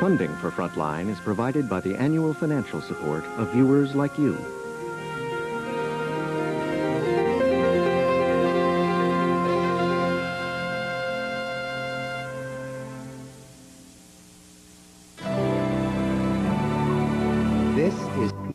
Funding for Frontline is provided by the annual financial support of viewers like you. This is...